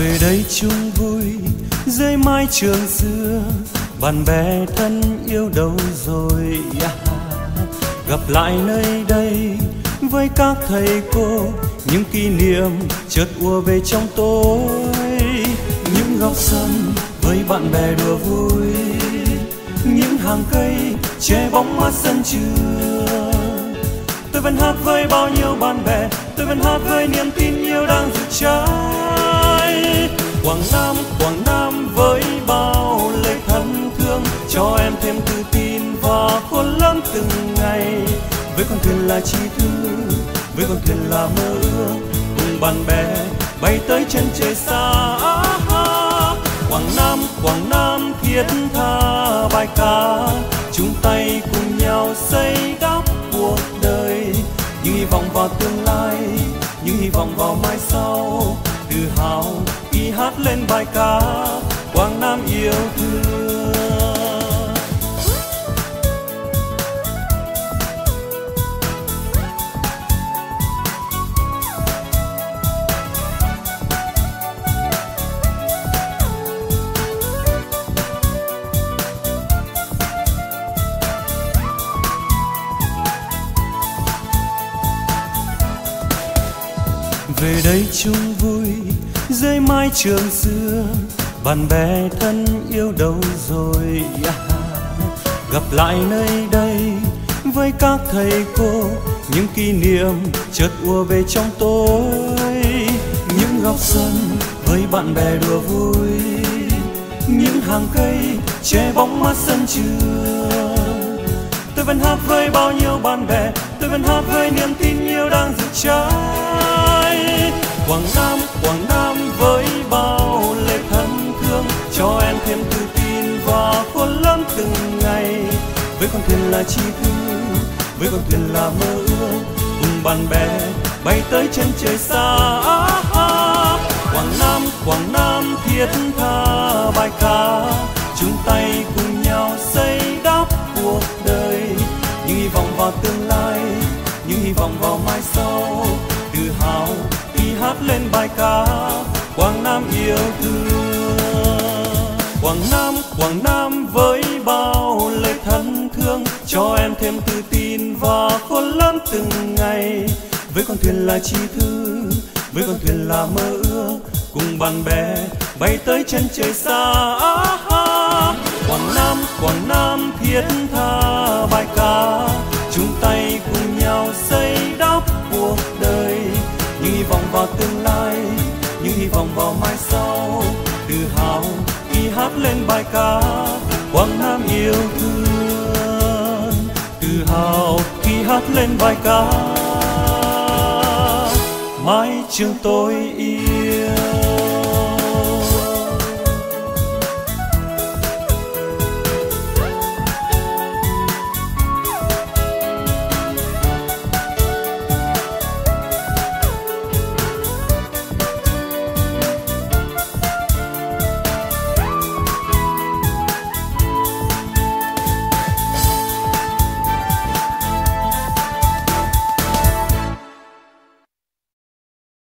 về đây chung vui dưới mái trường xưa. Bạn bè thân yêu đâu rồi yeah. gặp lại nơi đây với các thầy cô. Những kỷ niệm chợt ùa về trong tôi. Những góc sân với bạn bè đùa vui. Những hàng cây che bóng mát sân trường. Tôi vẫn hát với bao nhiêu bạn bè. Tôi vẫn hát với niềm tin yêu đang rực cháy quảng nam quảng nam với bao lời thân thương, cho em thêm tự tin và khôn lớn từng ngày. Với con thuyền là chi thư, với con thuyền là mơ ước, cùng bạn bè bay tới chân trời xa. Quảng nam quảng nam, thiết tha bài ca, chung tay cùng nhau xây đắp cuộc đời. Những hy vọng vào tương lai, những hy vọng vào mai sau, tự hào hát lên bài ca quảng nam yêu thương. Về đây chung vui dưới mái trường xưa, bạn bè thân yêu đâu rồi yeah. gặp lại nơi đây với các thầy cô, những kỷ niệm chợt ùa về trong tôi. Những góc sân với bạn bè đùa vui, những hàng cây che bóng mát sân trường. Tôi vẫn hát với bao nhiêu bạn bè, tôi vẫn hát với niềm tin yêu đang rực cháy quảng nam quảng nam với bao lệ thân thương, cho em thêm tự tin và khôn lớn từng ngày. Với con thuyền là chi thư với con thuyền là mơ ước, cùng bạn bè bay tới chân trời xa. Quảng nam quảng nam thiết tha bài ca, chung tay cùng quảng nam quảng nam với bao lời thân thương, cho em thêm tự tin và khôn lớn từng ngày. Với con thuyền là chi thư, với con thuyền là mơ ước, cùng bạn bè bay tới chân trời xa. Quảng nam quảng nam, thiết tha bài ca chung tay cùng nhau xây đắp cuộc đời những hy vọng vào tương lên bài ca, quảng nam yêu thương. Tự hào khi hát lên bài ca, mái trường tôi yêu.